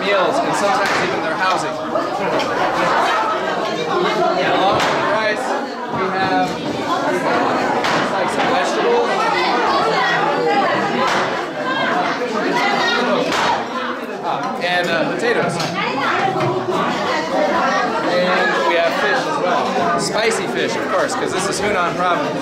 Meals And sometimes even their housing. along with the rice, we have like some vegetables. Ah, and uh, potatoes. And we have fish as well. Spicy fish, of course, because this is Hunan province.